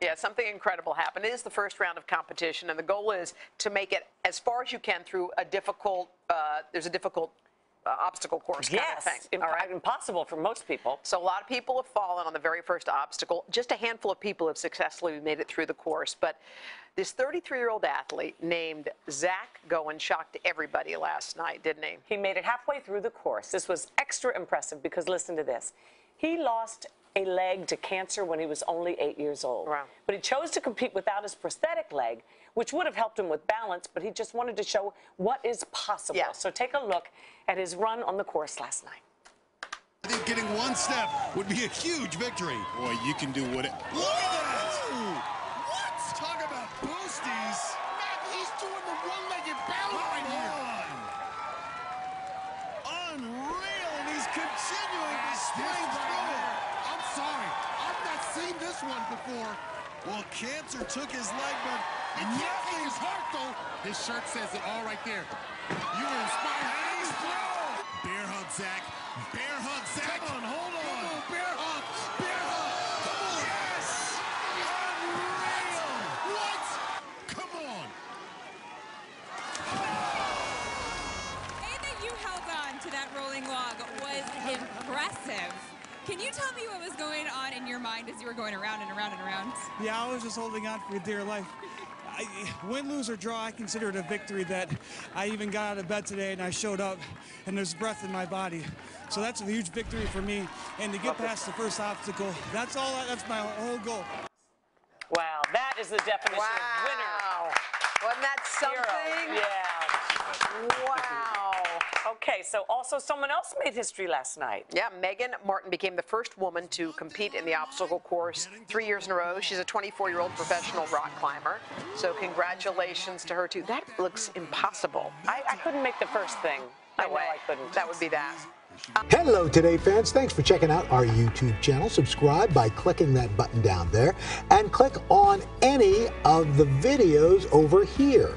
Yeah, something incredible happened. It is the first round of competition, and the goal is to make it as far as you can through a difficult. Uh, there's a difficult uh, obstacle course kind Yes, of thing. imp- all right. impossible for most people. So a lot of people have fallen on the very first obstacle. Just a handful of people have successfully made it through the course. But this 33-year-old athlete named Zach Gowen shocked everybody last night, didn't he? He made it halfway through the course. This was extra impressive because listen to this. He lost a leg to cancer when he was only eight years old. Wow. But he chose to compete without his prosthetic leg, which would have helped him with balance, but he just wanted to show what is possible. Yeah. So take a look at his run on the course last night. I think getting one step would be a huge victory. Boy, you can do what it. Look at that! What? Talk about boosties. Matt, he's doing the one-legged balance right here. Unreal, and he's continuing to spring seen this one before. Well, cancer took his leg, but It can't take his heart, though. His shirt says it all right there. You were inspired. He's through. Bear hug, Zach. Bear hug, Zach. Come on, hold on. Come on, bear hug. Bear hug. Come on. Yes. Unreal. What? Come on. way that you held on to that rolling log was impressive. Can you tell me what was going on in your mind as you were going around and around and around? Yeah, I was just holding on for dear life. I, win, lose, or draw, I consider it a victory that I even got out of bed today and I showed up and there's breath in my body. So that's a huge victory for me. And to get past the first obstacle, that's all, that's my whole goal. Wow, that is the definition of winner. Wow. Wasn't that something? Hero. Yeah. Wow. Okay, so also someone else made history last night. Yeah, Megan Martin became the first woman to compete in the obstacle course three years in a row. She's a 24-year-old professional rock climber. So congratulations to her too. That looks impossible. I, I couldn't make the first thing. I No know way. I couldn't. That would be that. Hello, Today fans. Thanks for checking out our YouTube channel. Subscribe by clicking that button down there and click on any of the videos over here